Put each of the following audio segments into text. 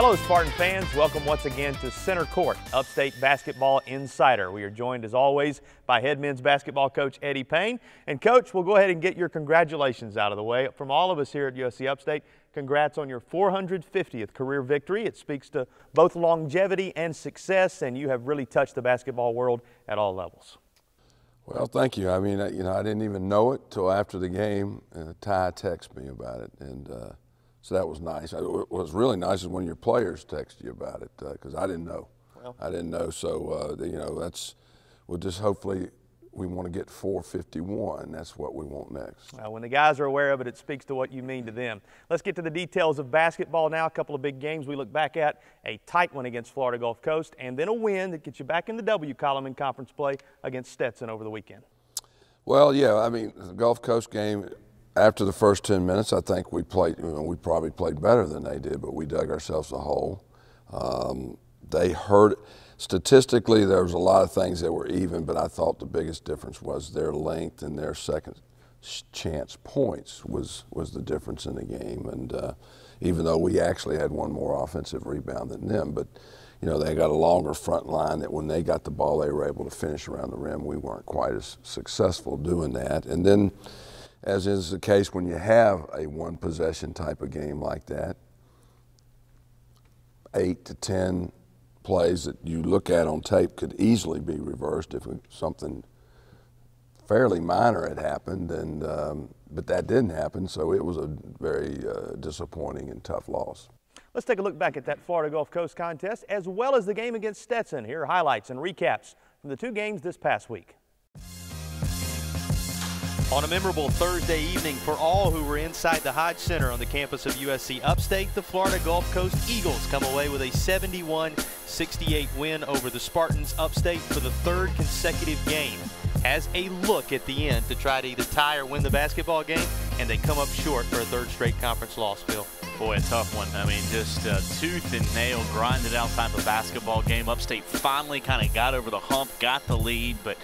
Hello, Spartan fans. Welcome once again to Center Court, Upstate Basketball Insider. We are joined, as always, by head men's basketball coach Eddie Payne. And, Coach, we'll go ahead and get your congratulations out of the way. From all of us here at USC Upstate, congrats on your 450th career victory. It speaks to both longevity and success, and you have really touched the basketball world at all levels. Well, thank you. I mean, you know, I didn't even know it till after the game. Uh, Ty texted me about it, and uh, so that was nice. What was really nice is when your players text you about it because uh, I didn't know. Well, I didn't know. So uh, you know, that's we'll just hopefully we want to get 451. That's what we want next. Well, when the guys are aware of it, it speaks to what you mean to them. Let's get to the details of basketball now. A couple of big games we look back at. A tight one against Florida Gulf Coast, and then a win that gets you back in the W column in conference play against Stetson over the weekend. Well, yeah, I mean, the Gulf Coast game, after the first 10 minutes, I think we played, you know, we probably played better than they did, but we dug ourselves a hole. Um, they hurt. Statistically, there was a lot of things that were even, but I thought the biggest difference was their length and their second chance points was was the difference in the game. And uh, even though we actually had one more offensive rebound than them, but you know they got a longer front line that when they got the ball, they were able to finish around the rim. We weren't quite as successful doing that. And then as is the case when you have a one possession type of game like that, eight to 10 plays that you look at on tape could easily be reversed if something fairly minor had happened, and, um, but that didn't happen, so it was a very uh, disappointing and tough loss. Let's take a look back at that Florida Gulf Coast contest as well as the game against Stetson. Here are highlights and recaps from the two games this past week. On a memorable Thursday evening for all who were inside the Hodge Center on the campus of USC Upstate, the Florida Gulf Coast Eagles come away with a 71-68 win over the Spartans Upstate for the third consecutive game. Has a look at the end to try to either tie or win the basketball game, and they come up short for a third straight conference loss, Phil. Boy, a tough one. I mean, just uh, tooth and nail, grinded out type of basketball game. Upstate finally kind of got over the hump, got the lead, but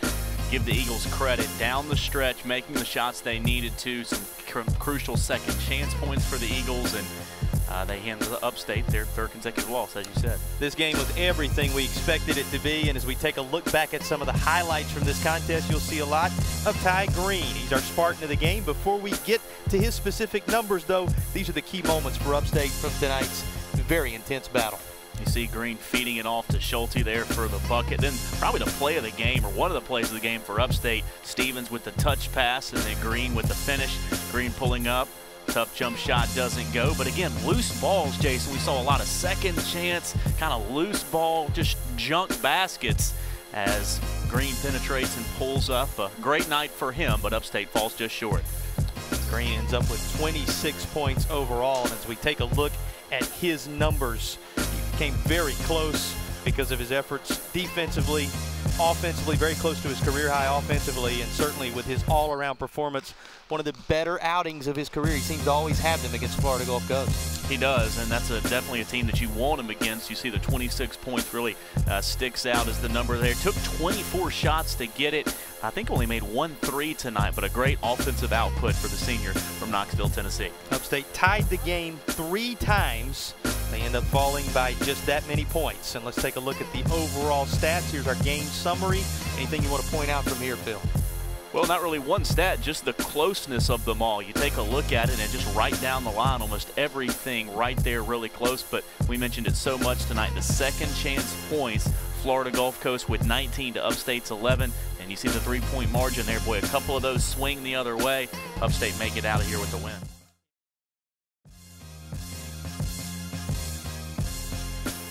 give the Eagles credit down the stretch, making the shots they needed to, some cr crucial second chance points for the Eagles, and uh, they handed the Upstate their third consecutive loss, as you said. This game was everything we expected it to be, and as we take a look back at some of the highlights from this contest, you'll see a lot of Ty Greene. He's our Spartan of the game. Before we get to his specific numbers, though, these are the key moments for Upstate from tonight's very intense battle. You see Greene feeding it off to Schulte there for the bucket. Then probably the play of the game, or one of the plays of the game for Upstate. Stevens with the touch pass, and then Greene with the finish. Greene pulling up. Tough jump shot doesn't go. But again, loose balls, Jason. We saw a lot of second chance, kind of loose ball, just junk baskets as Greene penetrates and pulls up. A great night for him, but Upstate falls just short. Greene ends up with 26 points overall. And as we take a look at his numbers, came very close because of his efforts defensively, offensively, very close to his career high offensively, and certainly with his all-around performance, one of the better outings of his career. He seems to always have them against Florida Gulf Coast. He does, and that's a, definitely a team that you want him against. You see the 26 points really uh, sticks out as the number there. Took 24 shots to get it. I think only made one three tonight, but a great offensive output for the senior from Knoxville, Tennessee. Upstate tied the game three times they end up falling by just that many points. And let's take a look at the overall stats. Here's our game summary. Anything you want to point out from here, Phil? Well, not really one stat, just the closeness of them all. You take a look at it and just right down the line, almost everything right there really close. But we mentioned it so much tonight. The second chance points, Florida Gulf Coast with 19 to Upstate's 11. And you see the three-point margin there. Boy, a couple of those swing the other way. Upstate make it out of here with the win.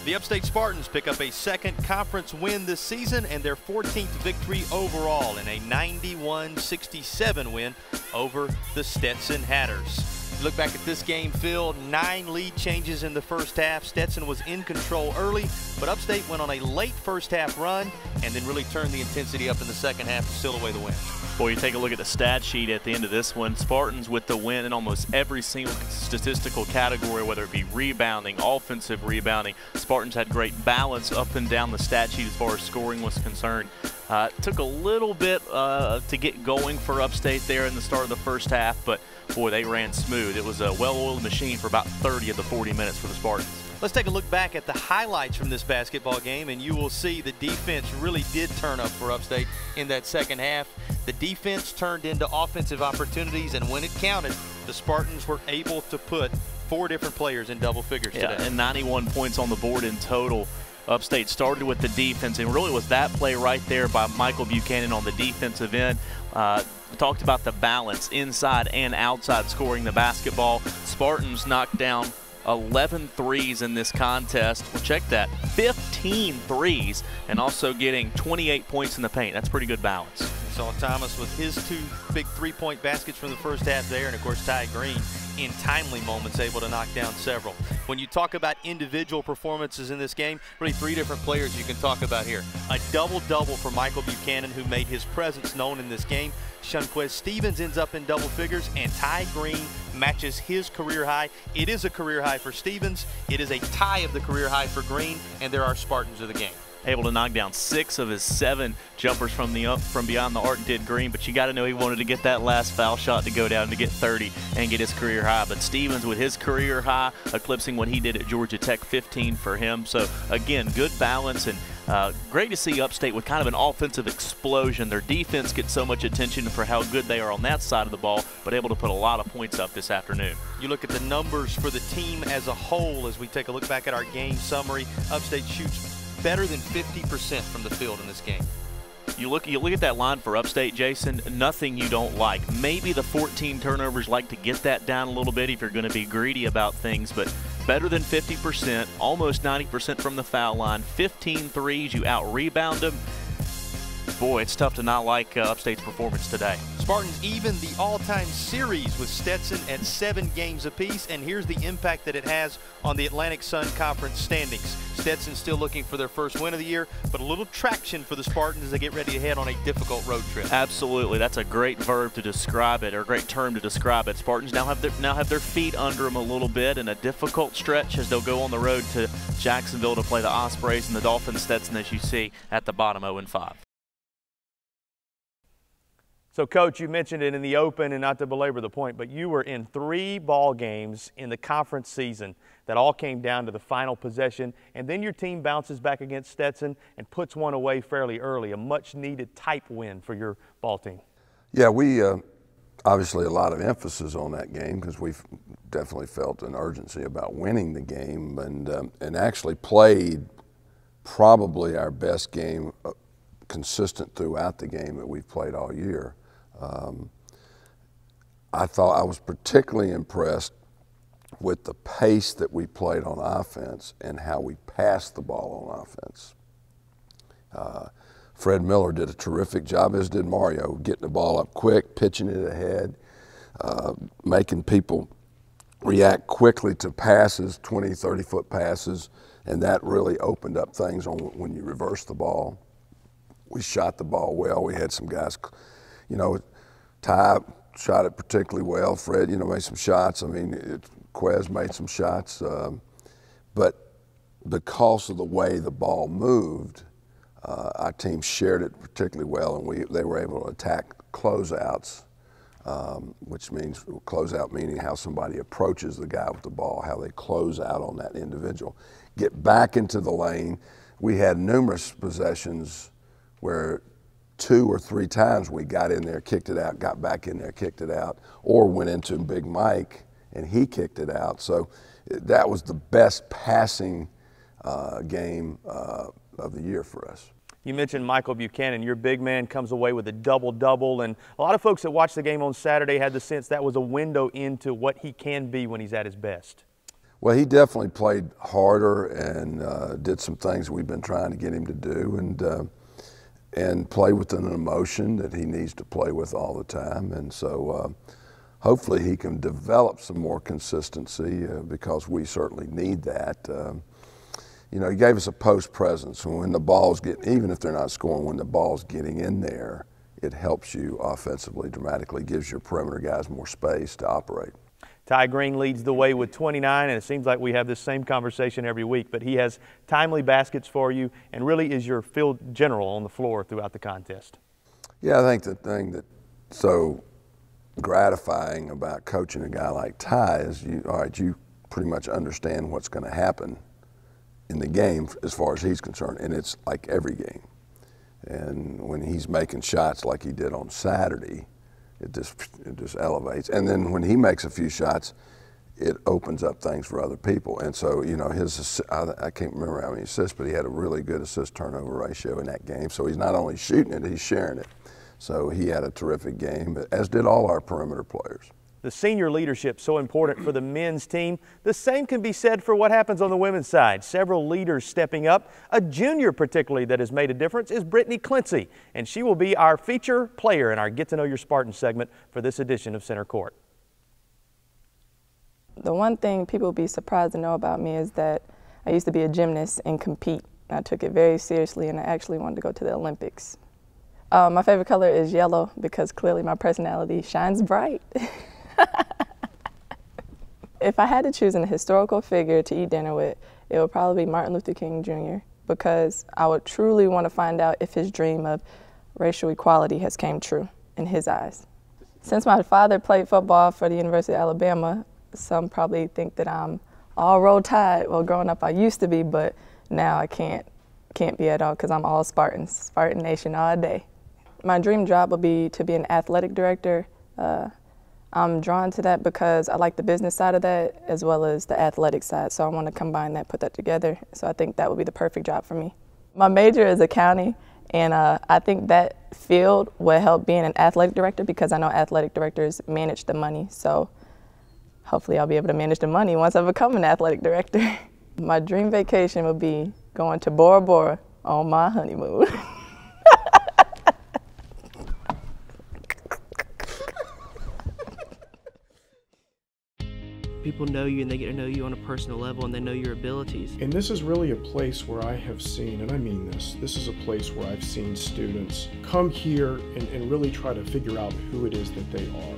The Upstate Spartans pick up a second conference win this season and their 14th victory overall in a 91-67 win over the Stetson Hatters. Look back at this game, Phil. Nine lead changes in the first half. Stetson was in control early, but Upstate went on a late first half run and then really turned the intensity up in the second half to seal away the win. Boy, you take a look at the stat sheet at the end of this one. Spartans with the win in almost every single statistical category, whether it be rebounding, offensive rebounding. Spartans had great balance up and down the stat sheet as far as scoring was concerned. Uh, took a little bit uh, to get going for Upstate there in the start of the first half, but boy, they ran smooth. It was a well-oiled machine for about 30 of the 40 minutes for the Spartans. Let's take a look back at the highlights from this basketball game, and you will see the defense really did turn up for Upstate in that second half. The defense turned into offensive opportunities, and when it counted, the Spartans were able to put four different players in double figures yeah, today. And 91 points on the board in total. Upstate started with the defense, and really was that play right there by Michael Buchanan on the defensive end. Uh, talked about the balance inside and outside scoring the basketball. Spartans knocked down 11 threes in this contest. Well, check that 15 threes and also getting 28 points in the paint. That's pretty good balance. Saw Thomas with his two big three point baskets from the first half there, and of course, Ty Greene in timely moments able to knock down several. When you talk about individual performances in this game, really three different players you can talk about here. A double-double for Michael Buchanan, who made his presence known in this game. Shunquez Stevens ends up in double figures, and Ty Greene matches his career high. It is a career high for Stevens. It is a tie of the career high for Greene, and there are Spartans of the game able to knock down six of his seven jumpers from the from beyond the arc did Greene, but you got to know he wanted to get that last foul shot to go down to get 30 and get his career high. But Stevens with his career high, eclipsing what he did at Georgia Tech, 15 for him. So again, good balance and uh, great to see Upstate with kind of an offensive explosion. Their defense gets so much attention for how good they are on that side of the ball, but able to put a lot of points up this afternoon. You look at the numbers for the team as a whole as we take a look back at our game summary. Upstate shoots better than 50% from the field in this game. You look, you look at that line for Upstate, Jason. Nothing you don't like. Maybe the 14 turnovers like to get that down a little bit if you're going to be greedy about things, but better than 50%, almost 90% from the foul line. 15 threes, you out rebound them. Boy, it's tough to not like uh, Upstate's performance today. Spartans even the all-time series with Stetson at seven games apiece, and here's the impact that it has on the Atlantic Sun Conference standings. Stetson still looking for their first win of the year, but a little traction for the Spartans as they get ready to head on a difficult road trip. Absolutely, that's a great verb to describe it, or a great term to describe it. Spartans now have their now have their feet under them a little bit in a difficult stretch as they'll go on the road to Jacksonville to play the Ospreys and the Dolphins. Stetson, as you see at the bottom, 0 and 5. So, Coach, you mentioned it in the open, and not to belabor the point, but you were in three ball games in the conference season that all came down to the final possession, and then your team bounces back against Stetson and puts one away fairly early, a much-needed type win for your ball team. Yeah, we uh, obviously a lot of emphasis on that game because we definitely felt an urgency about winning the game, and um, and actually played probably our best game. Uh, consistent throughout the game that we've played all year. Um, I thought I was particularly impressed with the pace that we played on offense and how we passed the ball on offense. Uh, Fred Miller did a terrific job, as did Mario, getting the ball up quick, pitching it ahead, uh, making people react quickly to passes, 20, 30 foot passes, and that really opened up things on when you reverse the ball. We shot the ball well. We had some guys, you know, Ty shot it particularly well. Fred, you know, made some shots. I mean, it, Quez made some shots. Um, but because of the way the ball moved, uh, our team shared it particularly well, and we they were able to attack closeouts, um, which means closeout meaning how somebody approaches the guy with the ball, how they close out on that individual, get back into the lane. We had numerous possessions where two or three times we got in there, kicked it out, got back in there, kicked it out, or went into Big Mike and he kicked it out. So that was the best passing uh, game uh, of the year for us. You mentioned Michael Buchanan. Your big man comes away with a double double, and a lot of folks that watched the game on Saturday had the sense that was a window into what he can be when he's at his best. Well, he definitely played harder and uh, did some things we've been trying to get him to do, and uh, and play with an emotion that he needs to play with all the time. And so uh, hopefully he can develop some more consistency uh, because we certainly need that. Uh, you know, he gave us a post presence. When the ball's getting, even if they're not scoring, when the ball's getting in there, it helps you offensively dramatically, gives your perimeter guys more space to operate. Ty Greene leads the way with 29, and it seems like we have this same conversation every week, but he has timely baskets for you and really is your field general on the floor throughout the contest. Yeah, I think the thing that's so gratifying about coaching a guy like Ty is you, all right, you pretty much understand what's going to happen in the game as far as he's concerned, and it's like every game. And when he's making shots like he did on Saturday, it just it just elevates. And then when he makes a few shots, it opens up things for other people. And so, you know, his I, I can't remember how many assists, but he had a really good assist turnover ratio in that game. So he's not only shooting it, he's sharing it. So he had a terrific game, as did all our perimeter players. The senior leadership so important for the men's team. The same can be said for what happens on the women's side. Several leaders stepping up. A junior particularly that has made a difference is Brittany Clency, and she will be our feature player in our Get to Know Your Spartan segment for this edition of Center Court. The one thing people will be surprised to know about me is that I used to be a gymnast and compete. I took it very seriously and I actually wanted to go to the Olympics. Uh, my favorite color is yellow because clearly my personality shines bright. if I had to choose a historical figure to eat dinner with, it would probably be Martin Luther King Jr. because I would truly want to find out if his dream of racial equality has came true in his eyes. Since my father played football for the University of Alabama, some probably think that I'm all roll tide. Well, growing up I used to be, but now I can't can't be at all because I'm all Spartans, Spartan Nation all day. My dream job would be to be an athletic director. Uh, I'm drawn to that because I like the business side of that as well as the athletic side. So I want to combine that, put that together. So I think that would be the perfect job for me. My major is accounting, and uh, I think that field will help being an athletic director because I know athletic directors manage the money. So hopefully I'll be able to manage the money once I become an athletic director. my dream vacation would be going to Bora Bora on my honeymoon. people know you and they get to know you on a personal level and they know your abilities. And this is really a place where I have seen, and I mean this, this is a place where I've seen students come here and, and really try to figure out who it is that they are.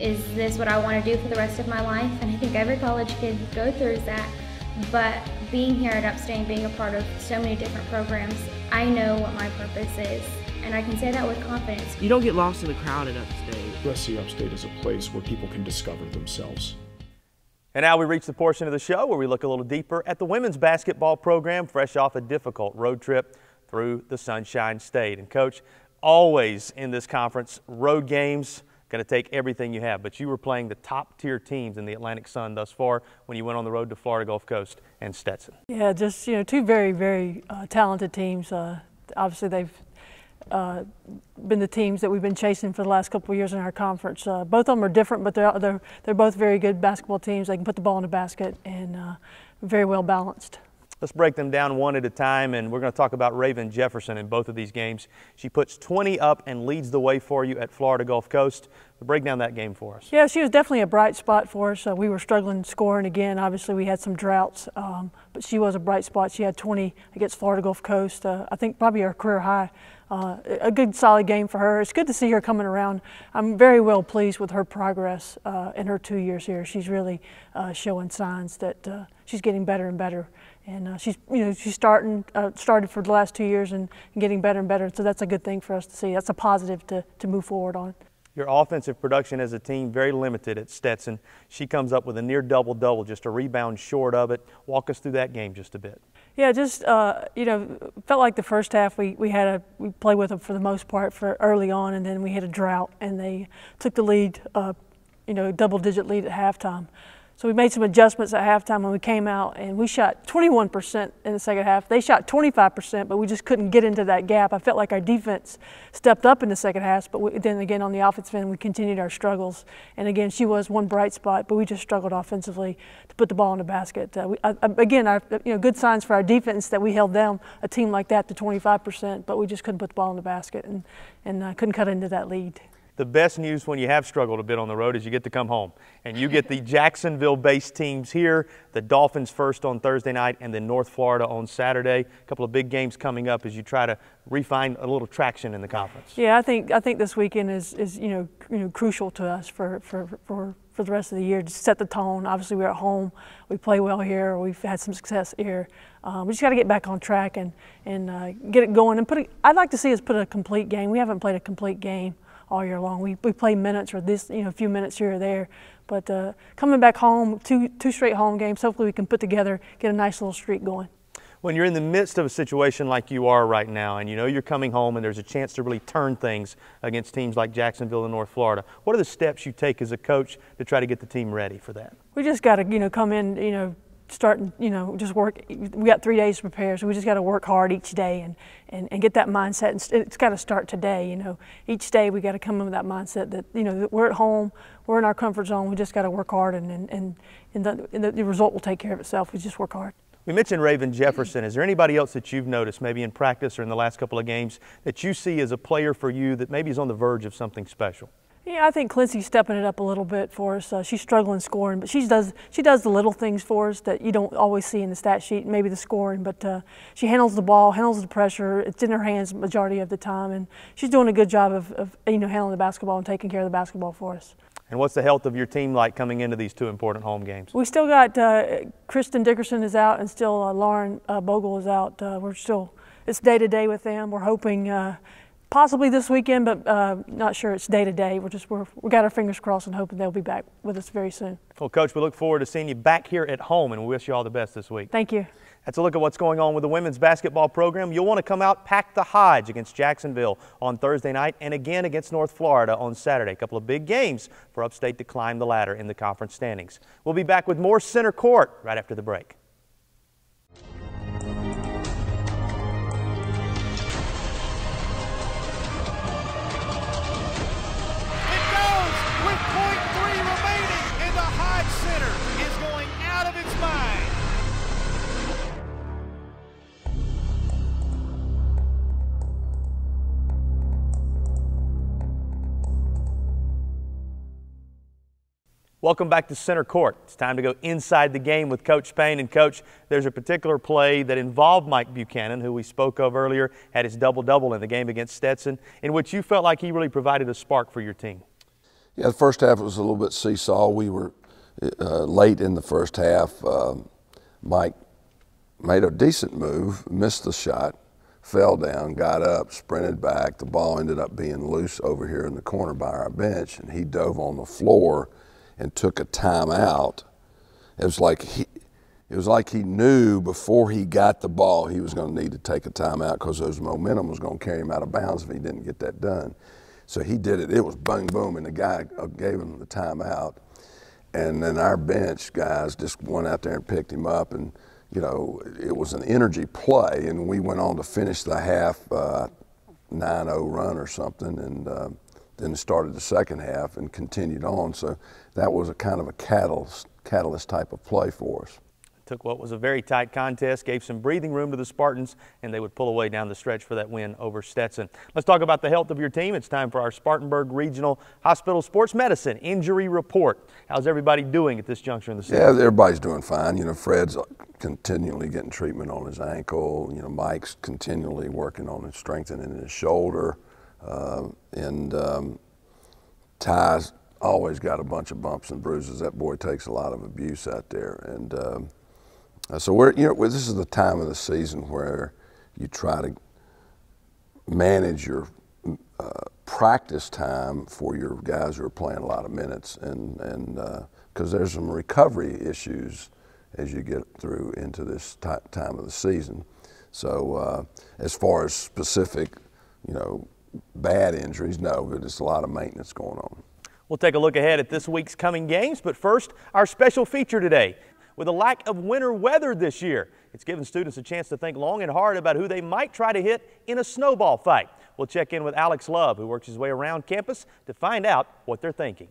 Is this what I want to do for the rest of my life? And I think every college kid go through that. But being here at Upstate being a part of so many different programs, I know what my purpose is. And I can say that with confidence. You don't get lost in the crowd at Upstate. USC Upstate is a place where people can discover themselves. And now we reach the portion of the show where we look a little deeper at the women's basketball program, fresh off a difficult road trip through the Sunshine State. And, Coach, always in this conference, road games going to take everything you have. But you were playing the top tier teams in the Atlantic Sun thus far when you went on the road to Florida Gulf Coast and Stetson. Yeah, just you know, two very very uh, talented teams. Uh, obviously, they've uh, been the teams that we've been chasing for the last couple of years in our conference. Uh, both of them are different, but they're, they're, they're both very good basketball teams. They can put the ball in the basket and uh, very well balanced. Let's break them down one at a time, and we're going to talk about Raven Jefferson in both of these games. She puts 20 up and leads the way for you at Florida Gulf Coast. Break down that game for us. Yeah, she was definitely a bright spot for us. Uh, we were struggling scoring again. Obviously, we had some droughts, um, but she was a bright spot. She had 20 against Florida Gulf Coast. Uh, I think probably her career high uh, a good solid game for her. It's good to see her coming around. I'm very well pleased with her progress uh, in her two years here. She's really uh, showing signs that uh, she's getting better and better. And uh, she's, you know, she's starting, uh, started for the last two years and, and getting better and better. So that's a good thing for us to see. That's a positive to, to move forward on. Your offensive production as a team very limited at Stetson. She comes up with a near double double, just a rebound short of it. Walk us through that game just a bit. Yeah, just uh, you know, felt like the first half we, we had a we played with them for the most part for early on, and then we had a drought, and they took the lead, uh, you know, double digit lead at halftime. So we made some adjustments at halftime when we came out, and we shot 21% in the second half. They shot 25%, but we just couldn't get into that gap. I felt like our defense stepped up in the second half, but we, then again on the offensive end, we continued our struggles. And again, she was one bright spot, but we just struggled offensively to put the ball in the basket. Uh, we, uh, again, our, you know, good signs for our defense that we held down a team like that to 25%, but we just couldn't put the ball in the basket and, and uh, couldn't cut into that lead the best news when you have struggled a bit on the road is you get to come home. And you get the Jacksonville based teams here, the Dolphins first on Thursday night, and then North Florida on Saturday. A couple of big games coming up as you try to refine a little traction in the conference. Yeah, I think I think this weekend is, is you know, you know crucial to us for, for, for, for the rest of the year to set the tone. Obviously, we're at home. We play well here. We've had some success here. Um, we just got to get back on track and, and uh, get it going. And put. A, I'd like to see us put a complete game. We haven't played a complete game all year long. We, we play minutes or this, you know, a few minutes here or there. But uh, coming back home, two, two straight home games, hopefully we can put together, get a nice little streak going. When you're in the midst of a situation like you are right now, and you know you're coming home and there's a chance to really turn things against teams like Jacksonville and North Florida, what are the steps you take as a coach to try to get the team ready for that? We just got to, you know, come in, you know, start, you know, just work. We got three days to prepare, so we just got to work hard each day and, and, and get that mindset. And it's got to start today, you know. Each day we got to come in with that mindset that, you know, we're at home, we're in our comfort zone, we just got to work hard and, and, and, and, the, and the result will take care of itself. We just work hard. We mentioned Raven Jefferson. Is there anybody else that you've noticed, maybe in practice or in the last couple of games, that you see as a player for you that maybe is on the verge of something special? Yeah, I think Clency's stepping it up a little bit for us. Uh, she's struggling scoring, but she does she does the little things for us that you don't always see in the stat sheet. Maybe the scoring, but uh, she handles the ball, handles the pressure. It's in her hands majority of the time, and she's doing a good job of, of you know handling the basketball and taking care of the basketball for us. And what's the health of your team like coming into these two important home games? We still got uh, Kristen Dickerson is out, and still uh, Lauren uh, Bogle is out. Uh, we're still it's day to day with them. We're hoping uh, possibly this weekend, but uh, not sure it's day to day. We're just we're, we got our fingers crossed and hoping they'll be back with us very soon. Well, Coach, we look forward to seeing you back here at home, and we wish you all the best this week. Thank you. That's a look at what's going on with the women's basketball program. You'll want to come out, pack the Hodge against Jacksonville on Thursday night and again against North Florida on Saturday. A couple of big games for Upstate to climb the ladder in the conference standings. We'll be back with more center court right after the break. Welcome back to center court. It's time to go inside the game with Coach Payne. And, Coach, there's a particular play that involved Mike Buchanan, who we spoke of earlier, had his double double in the game against Stetson, in which you felt like he really provided a spark for your team. Yeah, the first half was a little bit seesaw. We were uh, late in the first half. Um, Mike made a decent move, missed the shot, fell down, got up, sprinted back. The ball ended up being loose over here in the corner by our bench, and he dove on the floor and took a timeout. It was like he, it was like he knew before he got the ball he was going to need to take a timeout because his momentum was going to carry him out of bounds if he didn't get that done. So he did it. It was boom, boom, and the guy uh, gave him the timeout. And then our bench guys just went out there and picked him up, and you know it was an energy play. And we went on to finish the half uh, 9-0 run or something, and uh, then started the second half and continued on. So that was a kind of a catalyst, catalyst type of play for us. Took what was a very tight contest, gave some breathing room to the Spartans, and they would pull away down the stretch for that win over Stetson. Let's talk about the health of your team. It's time for our Spartanburg Regional Hospital Sports Medicine Injury Report. How's everybody doing at this juncture in the season? Yeah, everybody's doing fine. You know, Fred's continually getting treatment on his ankle. You know, Mike's continually working on his strengthening his shoulder. Uh, and um, Ty's always got a bunch of bumps and bruises. That boy takes a lot of abuse out there, and um, so we're you know this is the time of the season where you try to manage your uh, practice time for your guys who are playing a lot of minutes, and and because uh, there's some recovery issues as you get through into this time of the season. So uh, as far as specific, you know, bad injuries, no, but it's a lot of maintenance going on. We'll take a look ahead at this week's coming games, but first, our special feature today. With a lack of winter weather this year, it's given students a chance to think long and hard about who they might try to hit in a snowball fight. We'll check in with Alex Love, who works his way around campus, to find out what they're thinking.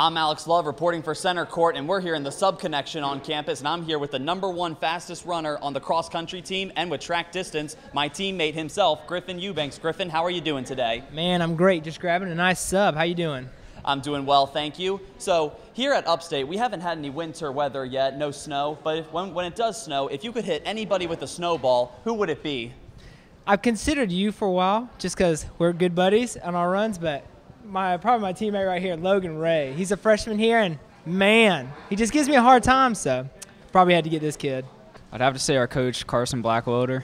I'm Alex Love reporting for Center Court, and we're here in the Sub Connection on campus, and I'm here with the number one fastest runner on the cross country team and with track distance, my teammate himself, Griffin Eubanks. Griffin, how are you doing today? Man, I'm great. Just grabbing a nice sub. How you doing? I'm doing well, thank you. So here at Upstate, we haven't had any winter weather yet, no snow, but if, when, when it does snow, if you could hit anybody with a snowball, who would it be? I've considered you for a while, just because we're good buddies on our runs, but my probably my teammate right here, Logan Ray. He's a freshman here, and man, he just gives me a hard time. So probably had to get this kid. I'd have to say our coach Carson Blackwelder.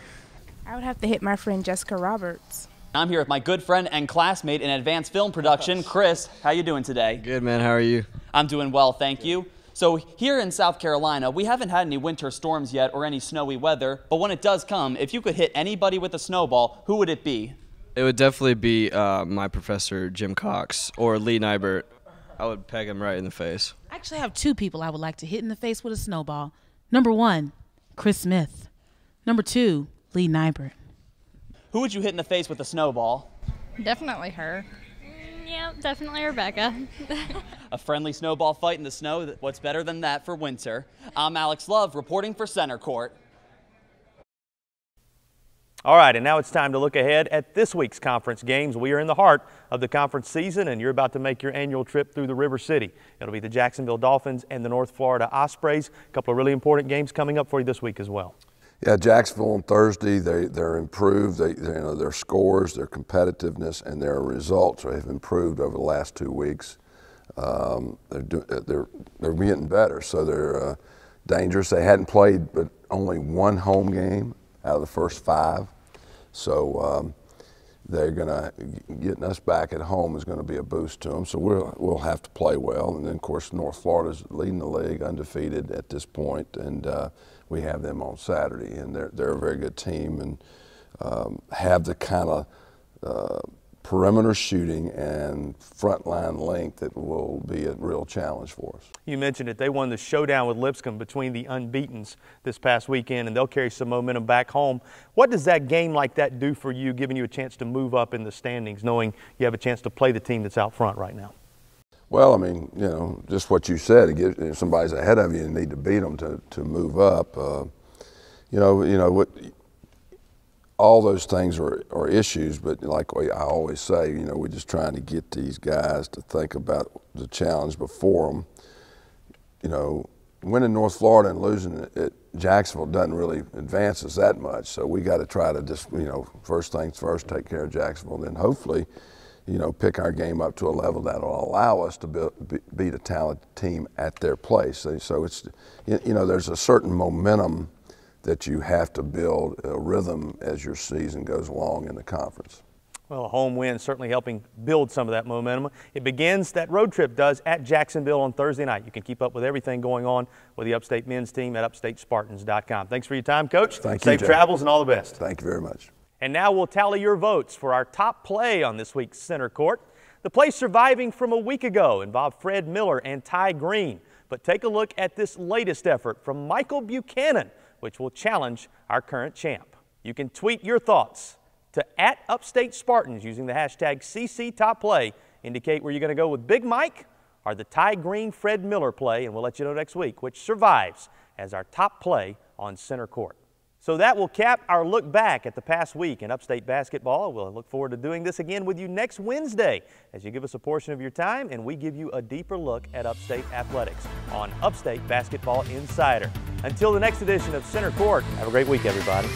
I would have to hit my friend Jessica Roberts. I'm here with my good friend and classmate in advanced film production, Chris. How you doing today? Good, man. How are you? I'm doing well, thank you. So here in South Carolina, we haven't had any winter storms yet or any snowy weather, but when it does come, if you could hit anybody with a snowball, who would it be? It would definitely be uh, my professor, Jim Cox, or Lee Nybert. I would peg him right in the face. I actually have two people I would like to hit in the face with a snowball. Number one, Chris Smith. Number two, Lee Nybert. Who would you hit in the face with a snowball? Definitely her. Mm, yeah, definitely Rebecca. a friendly snowball fight in the snow. What's better than that for winter? I'm Alex Love reporting for Center Court. All right, and now it's time to look ahead at this week's conference games. We are in the heart of the conference season, and you're about to make your annual trip through the River City. It'll be the Jacksonville Dolphins and the North Florida Ospreys. A couple of really important games coming up for you this week as well. Yeah, Jacksonville on Thursday, they, they're improved. They, they, you know, their scores, their competitiveness, and their results have improved over the last two weeks. Um, they're, do, they're, they're getting better, so they're uh, dangerous. They hadn't played but only one home game out of the first five. So um, they're going to, getting us back at home is going to be a boost to them. So we'll, we'll have to play well. And then, of course, North Florida's leading the league, undefeated at this point, and uh, we have them on Saturday. And they're, they're a very good team and um, have the kind of uh, perimeter shooting and front line length that will be a real challenge for us. You mentioned it. They won the showdown with Lipscomb between the unbeatens this past weekend, and they'll carry some momentum back home. What does that game like that do for you, giving you a chance to move up in the standings, knowing you have a chance to play the team that's out front right now? Well, I mean, you know, just what you said. If somebody's ahead of you, you need to beat them to, to move up. Uh, you know, you know what all those things are, are issues, but like I always say, you know, we're just trying to get these guys to think about the challenge before them. You know, winning North Florida and losing at Jacksonville doesn't really advance us that much. So we got to try to just, you know, first things first, take care of Jacksonville, then hopefully, you know, pick our game up to a level that will allow us to be, beat a talented team at their place. So it's, you know, there's a certain momentum that you have to build a rhythm as your season goes along in the conference. Well, a home win certainly helping build some of that momentum. It begins, that road trip does, at Jacksonville on Thursday night. You can keep up with everything going on with the Upstate men's team at upstatespartans.com. Thanks for your time, Coach. Thank Safe you, travels and all the best. Thank you very much. And now we'll tally your votes for our top play on this week's Center Court. The play surviving from a week ago involved Fred Miller and Ty Greene. But take a look at this latest effort from Michael Buchanan which will challenge our current champ. You can tweet your thoughts to at Upstate Spartans using the hashtag CCTopPlay. Indicate where you're going to go with Big Mike or the Ty Greene Fred Miller play, and we'll let you know next week which survives as our top play on center court. So that will cap our look back at the past week in Upstate basketball. We'll look forward to doing this again with you next Wednesday as you give us a portion of your time and we give you a deeper look at Upstate athletics on Upstate Basketball Insider. Until the next edition of Center Court, have a great week, everybody.